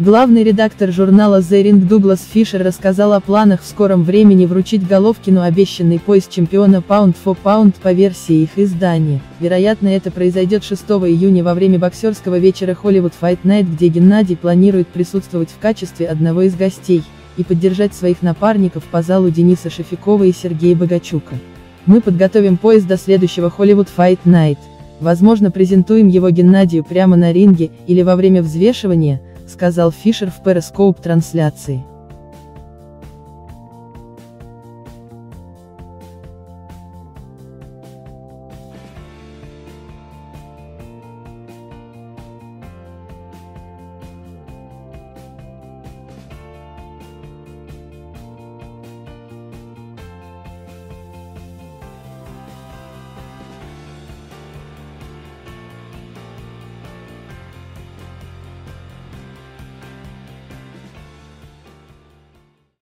Главный редактор журнала The Ring Дуглас Фишер рассказал о планах в скором времени вручить Головкину обещанный пояс чемпиона Pound for Pound по версии их издания. Вероятно это произойдет 6 июня во время боксерского вечера Hollywood Fight Night, где Геннадий планирует присутствовать в качестве одного из гостей, и поддержать своих напарников по залу Дениса Шафикова и Сергея Богачука. Мы подготовим пояс до следующего Hollywood Fight Night. Возможно презентуем его Геннадию прямо на ринге, или во время взвешивания, сказал Фишер в Periscope трансляции.